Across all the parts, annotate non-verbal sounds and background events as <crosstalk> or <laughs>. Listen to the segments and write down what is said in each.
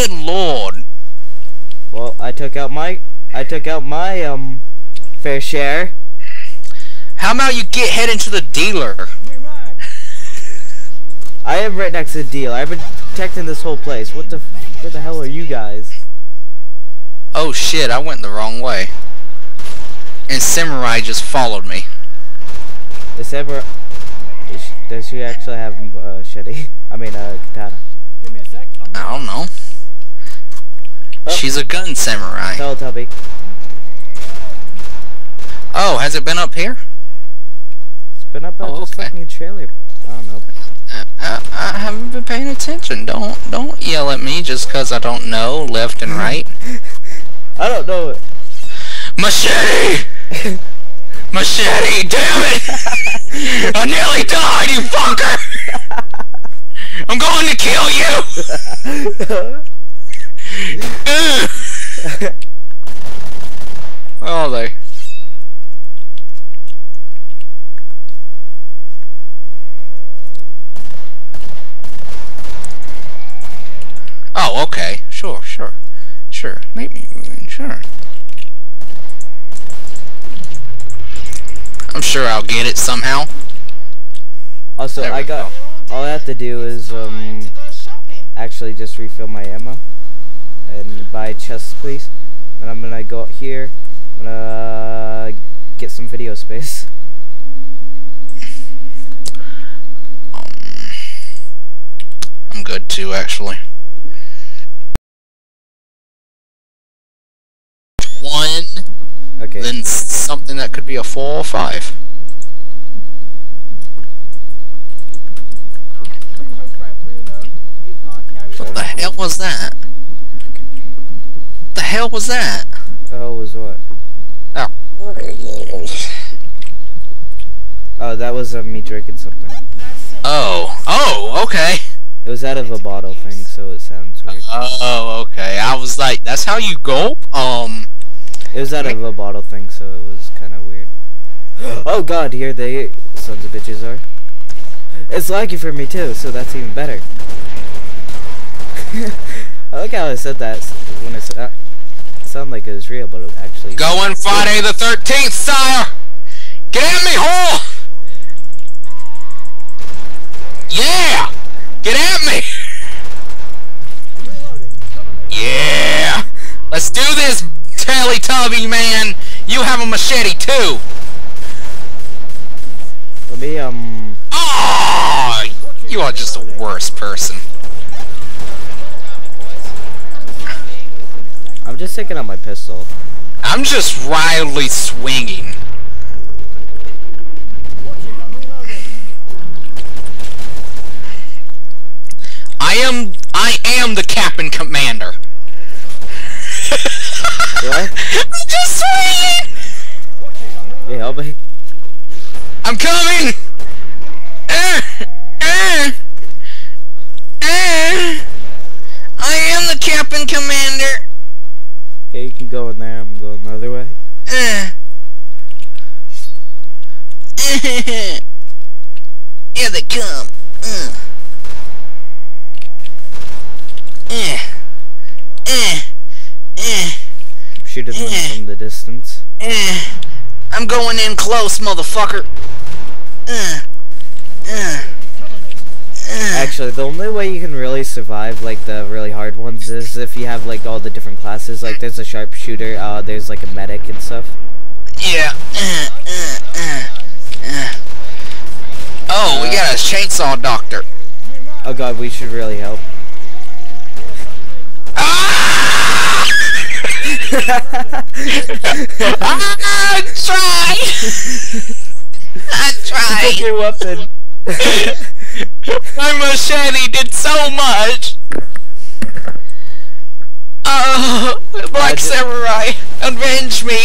Good lord. Well, I took out my I took out my um fair share. How about you get head into the dealer? I am right next to the deal. I've been protecting this whole place. What the f- where the hell are you guys? Oh shit, I went the wrong way. And Samurai just followed me. The samurai. Does she actually have uh, shetty? I mean, uh, katana. Give me a sec. I don't know. Oh. She's a gun samurai. Teletubby. Oh, has it been up here? It's been up at Oh, this okay. fucking trailer. I don't know. Uh, I, I haven't been paying attention. Don't don't yell at me just because I don't know left and right. <laughs> I don't know. It. Machete! <laughs> Machete! Damn it! <laughs> I nearly died, you fucker! I'm going to kill you! Where are they? Oh, okay. Sure, sure. Sure. Make me. Sure. I'm sure I'll get it somehow. Also, I got. All I have to do is um actually just refill my ammo and buy chests, please. and I'm gonna go out here. I'm gonna get some video space. Um, <laughs> I'm good too, actually. One, Okay. then something that could be a four or five. no friend, Bruno. You can't carry What the hell was that? The hell was that? Oh, was what? Oh, oh, that was uh, me drinking something. Oh, oh, okay. It was out of a bottle thing, so it sounds weird. Oh, okay. I was like, that's how you gulp? Um, It was out of a bottle thing, so it was kind of weird. <gasps> oh god, here they sons of bitches are. It's laggy for me too, so that's even better. <laughs> I like how I said that when it uh, sounded like it was real, but it actually. going Friday the 13th, sire! Get at me, whore! Yeah! Get at me! Me. Yeah! Let's do this, Teletubby man! You have a machete too! Let me um. Oh, you are just the worst person. I'm just taking out my pistol. I'm just wildly swinging. I'm. I am, the Captain Commander. <laughs> What? I'm just swinging! Yeah, help me. I'm coming! Eh, eh, eh. I am the Captain Commander. Okay, you can go in there. I'm going the other way. Eh. Eh. <laughs> Here they come. Uh. Eh. Eh. Eh. Shooting them Eh. from the distance. Eh. I'm going in close, motherfucker. Uh. Uh. Actually, the only way you can really survive like the really hard ones is if you have like all the different classes. Like there's a sharpshooter, uh, there's like a medic and stuff. Yeah. Uh, uh, uh, uh. Oh, we got a chainsaw doctor. Oh god, we should really help. Ah! <laughs> I tried. I <laughs> Take tried. your weapon. <laughs> My machete did so much. Oh, Black I ju- Samurai, avenge me.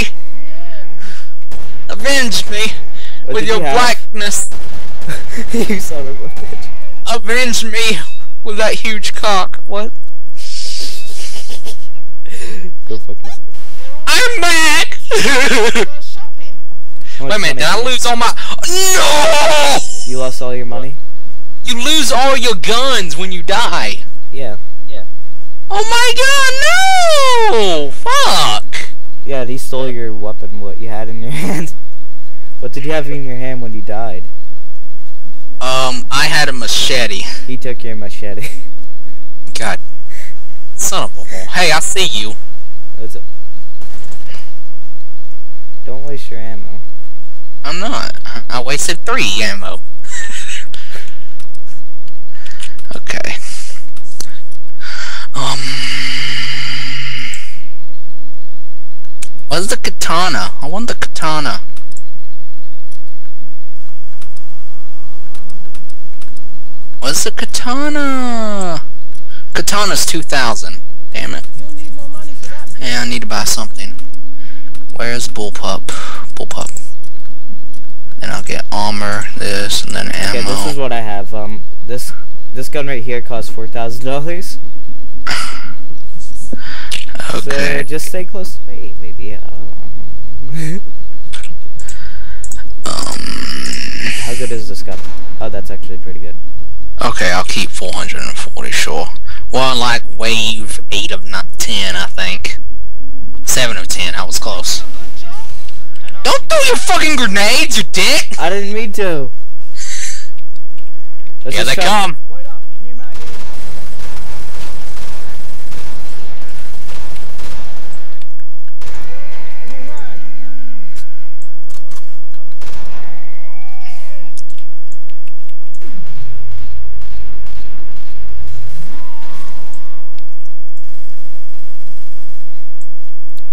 Avenge me What with your you blackness. <laughs> you son of a bitch. Avenge me with that huge cock. What? <laughs> Go fuck yourself. I'm back. <laughs> Wait a minute, did I lose all my? No! You lost all your money? You lose all your guns when you die. Yeah. Yeah. Oh my god, no! Fuck! Yeah, he stole your weapon, what you had in your <laughs> hand. what did you have in your hand when you died? Um, I had a machete. He took your machete. <laughs> God. Son of a hole. Hey, I see you. What's up? Don't waste your ammo. I'm not. I wasted three ammo. Okay. Um. What's the katana? I want the katana. Where's the katana? Katana's 2000. Damn it. You'll need more money for that. Yeah, I need to buy something. Where's bullpup? Bullpup. Then I'll get armor, this, and then ammo. Okay, this is what I have. Um, this this gun right here costs four thousand dollars. okay. So just stay close to me, maybe. I don't know. um. How good is this gun? Oh, that's actually pretty good. Okay, I'll keep 440, sure. Well, like wave 8 of not 10, I think. 7 of 10, I was close. Don't throw your fucking grenades, you dick! I didn't mean to. <laughs> Let's Here they come. Wait up. New mag in. New mag.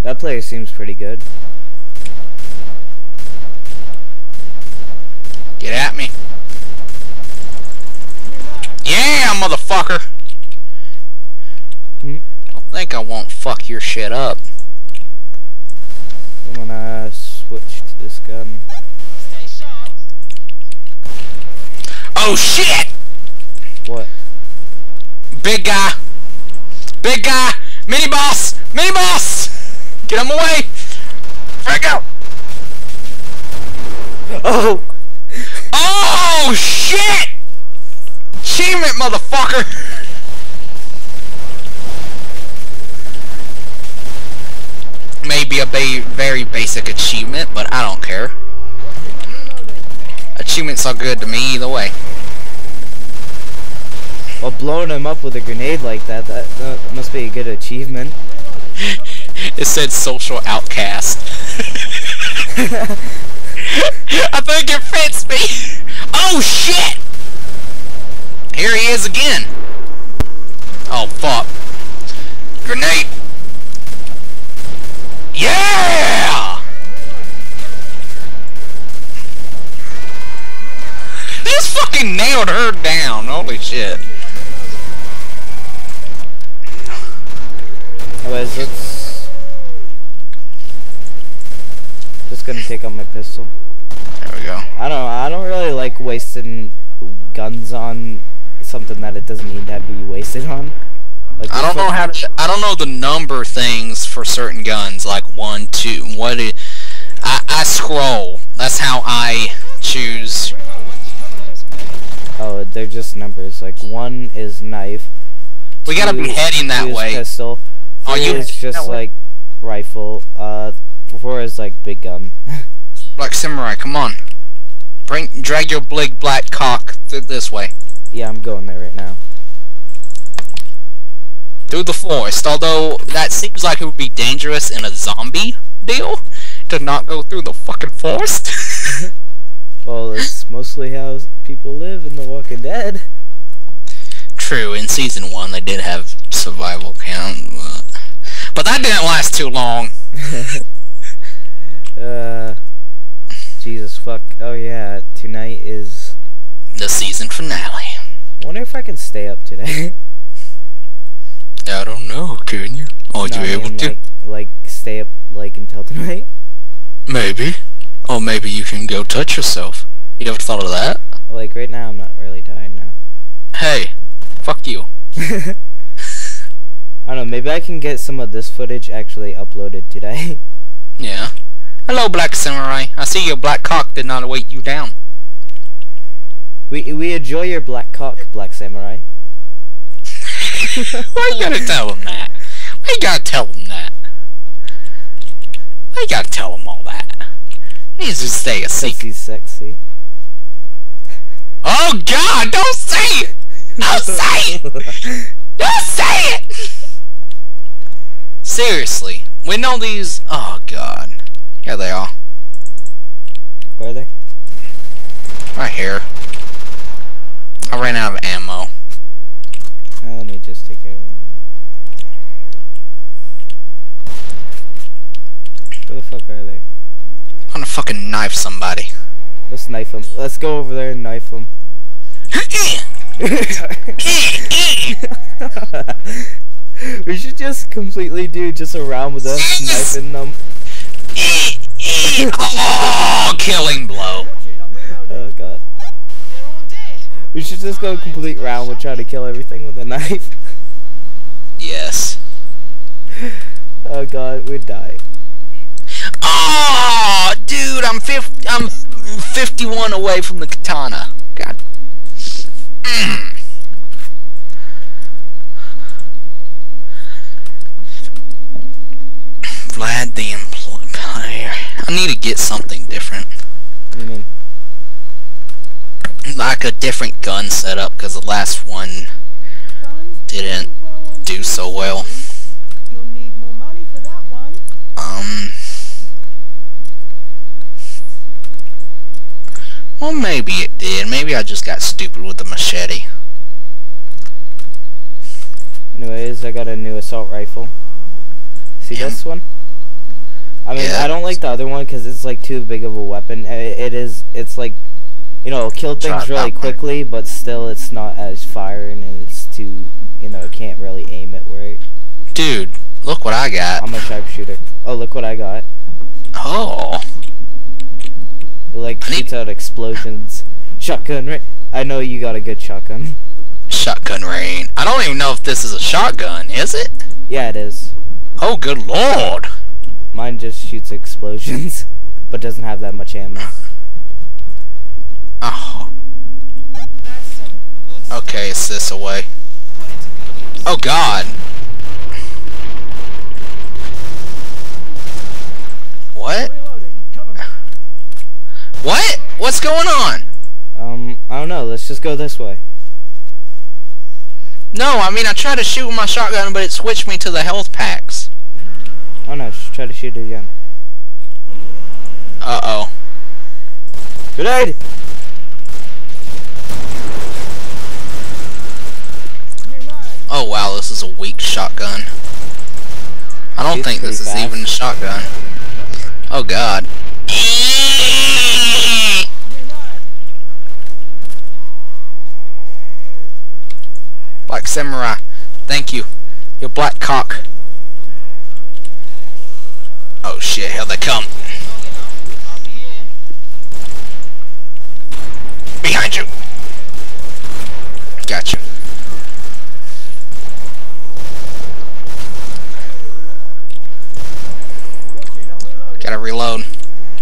That player seems pretty good. Get at me. Yeah, motherfucker! Hmm? Don't think I won't fuck your shit up. I'm gonna switch to this gun. Oh shit! What? Big guy! Big guy! Mini boss! Mini boss! Get him away! Frag out! Oh! Oh shit! Achievement, motherfucker! Maybe a ba very basic achievement, but I don't care. Achievements are good to me either way. Well, blowing him up with a grenade like that, that, that must be a good achievement. <laughs> It said social outcast. <laughs> I think it fits me. Oh shit! Here he is again. Oh fuck. Grenade. Yeah! Just fucking nailed her down. Holy shit. Anyways, let's... Just gonna take out my pistol. There we go. I don't know, I don't really like wasting guns on something that it doesn't need to be wasted on. Like I don't know how to. I don't know the number things for certain guns, like one, two. What is. I I scroll. That's how I choose. Oh, they're just numbers. Like one is knife. We gotta be heading that way. Pistol. Oh, three you is just like rifle. Uh, four is like big gun. Black <laughs> samurai, come on. Bring, drag your big black cock th this way yeah, I'm going there right now. through the forest. Although that seems like it would be dangerous in a zombie deal to not go through the fucking forest. <laughs> Well, it's mostly how people live in The Walking Dead. True, in season one they did have survival count, but, but that didn't last too long. <laughs> uh, Jesus fuck. Oh yeah, tonight is. The season finale. Wonder if I can stay up today. <laughs> I don't know, can you? Are No, you I able mean, to? Like, like stay up like until <laughs> tonight. Maybe. Or maybe you can go touch yourself. You ever thought of that? Like right now, I'm not really tired now. Hey, fuck you. <laughs> I don't know. Maybe I can get some of this footage actually uploaded today. Yeah. Hello, Black Samurai. I see your black cock did not weight you down. we we enjoy your black cock, Black Samurai. <laughs> Why you gotta tell him that? Why you gotta tell him that? Why you gotta tell him all that? He needs to stay a secret. he's sexy. Oh God! Don't say it! Don't <laughs> say it! Don't say it! Seriously, when all these, oh God, here they are, Where are they? right here. I ran out of ammo. Uh, let me just take care of them. Where the fuck are they? I'm gonna fucking knife somebody. Let's knife them. Let's go over there and knife them. <laughs> <laughs> we should just completely do just a round with us knifing them. Oh, killing blow. Shit, I'm reloading. Oh god. We should just go a complete round with try to kill everything with a knife. Yes. Oh god, we'd die. Oh, dude, I'm 50, I'm 51 away from the katana. God. Mm. I need to get something different. What do you mean? Like a different gun setup, because the last one didn't do so well. You'll need more money for that one. Um. Well, maybe it did. Maybe I just got stupid with the machete. Anyways, I got a new assault rifle. See Yeah. this one? I mean, Yeah. I don't like the other one because it's like too big of a weapon. I- It is. It's like, you know, kill things really quickly, but still, it's not as firing and it's too, you know, it can't really aim it right. Dude, look what I got. I'm a sharpshooter. Oh, look what I got! Oh. It like shoots out explosions. Shotgun, right? I know you got a good shotgun. Shotgun rain. I don't even know if this is a shotgun, is it? Yeah, it is. Oh, good lord. Mine just shoots explosions, <laughs> but doesn't have that much ammo. Oh. Okay, it's this away. Oh, God. What? Reloading. Cover me. What? What's going on? Um, I don't know. Let's just go this way. No, I mean, I tried to shoot with my shotgun, but it switched me to the health packs. Oh no, try to shoot it again. Uh-oh. Grenade! New. Oh, wow, this is a weak shotgun. I don't Shoots think this is even a shotgun. Oh, God. Black Samurai. Thank you. Your black cock. Oh, shit, here they come. Behind you. Got you. Gotta reload.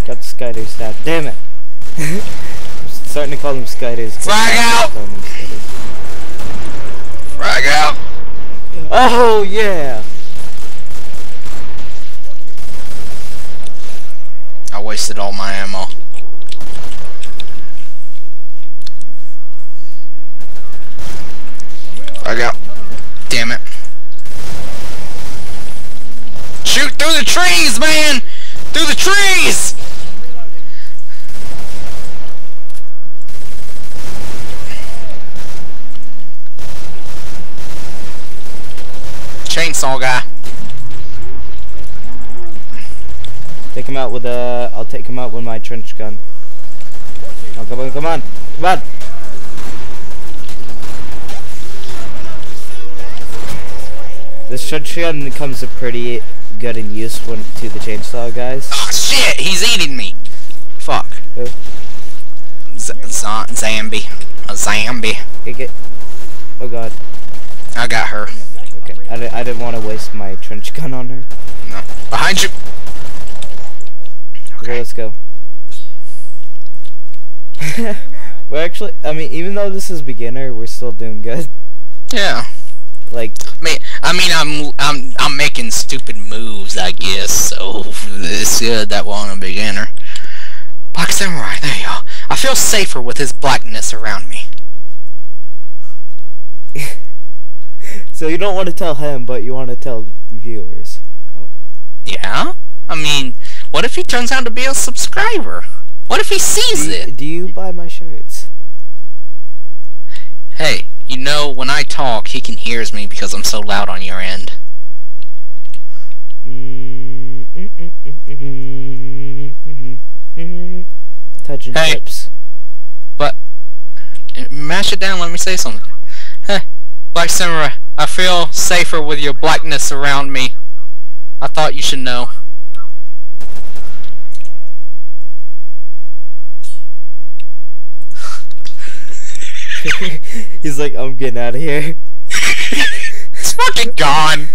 Got the Skydive staff. Damn it! <laughs> I'm starting to call them. 'cause Frag out! them Frag out. Oh yeah! I wasted all my ammo. Frag out. Damn it. Shoot through the trees, man! Through the trees! Chainsaw guy. Take him out with uh, I'll take him out with my trench gun. Oh, come on, come on, come on! This trench gun comes a pretty good and use when to the chainsaw guys. Oh shit, he's eating me. Fuck. Who? Z- Zambi. A Zambi. Get. Oh god. I got her. Okay. I, I didn't want to waste my trench gun on her. No. Behind you. Okay, let's go. <laughs> we're actually, I mean, even though this is beginner, we're still doing good. Yeah. Like, Like, I mean, I mean, I'm I'm I'm making stupid moves, I guess. So it's good that one a beginner. Black Samurai, there you go. I feel safer with his blackness around me. <laughs> so you don't want to tell him, but you want to tell viewers. Yeah? I mean, what if he turns out to be a subscriber? What if he sees Do you, it? do you buy my shirts? Hey, you know, when I talk, he can hear me because I'm so loud on your end. Mm, Touching Hey. tips. Uh, Mash it down, let me say something. Hey, Black Samurai, I feel safer with your blackness around me. I thought you should know. <laughs> He's like, I'm getting out of here. It's fucking gone.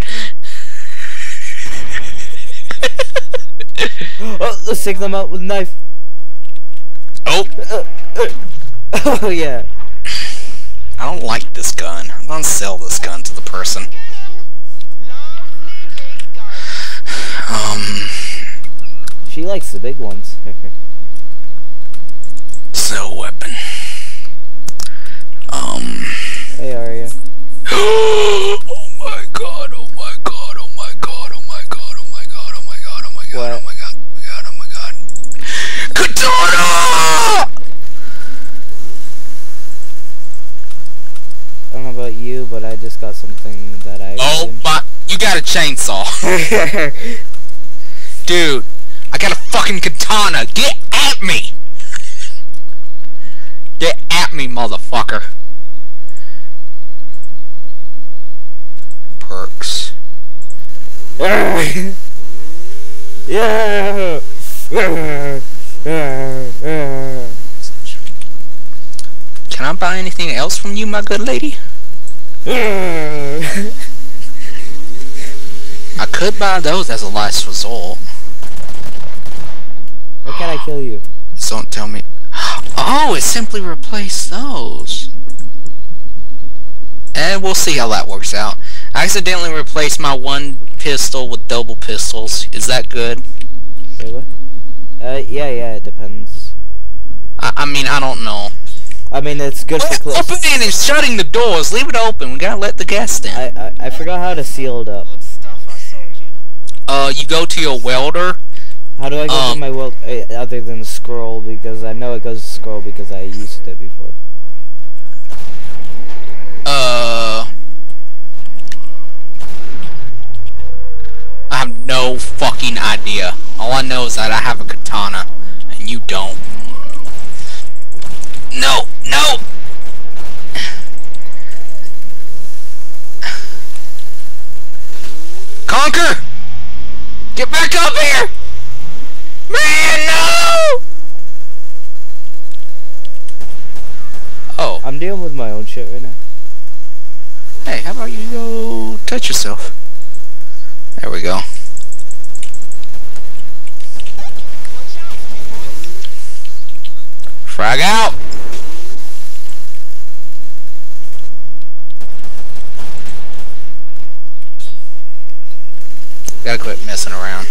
<laughs> oh, let's take them out with a knife. oh, Uh, uh, <laughs> oh yeah. I don't like this gun. I'm gonna sell this gun to the person. Um, She likes the big ones. sell weapon. Um. hey Arya. <gasps> oh my god, oh my god, oh my god, oh my god, oh my god, oh my god, oh my god, oh What? my god, oh my god, oh my god. Katana! I don't know about you, but I just got something that I. Oh my, you got a chainsaw. <laughs> Dude, I got a fucking katana. Get at me! Get at me, motherfucker. Perks. <laughs> yeah. Can I buy anything else from you, my good lady? <laughs> I could buy those as a last resort. How can I kill you? Don't tell me. Oh, it simply replaced those. And we'll see how that works out. I accidentally replaced my one pistol with double pistols. Is that good? Wait, what? Uh, yeah, yeah, it depends. I, I mean, I don't know. I mean, it's good for close. Opening and shutting the doors. Leave it open. We gotta let the guests in. I, I I forgot how to seal it up. Uh, you go to your welder. How do I go to Um, my world uh, other than scroll? Because I know it goes to scroll because I used it before. Uh, I have no fucking idea. All I know is that I have a katana, and you don't. No, no. Conker! Get back up here! Man, no! Oh. I'm dealing with my own shit right now. Hey, how about you go touch yourself? There we go. Frag out! Gotta quit messing around.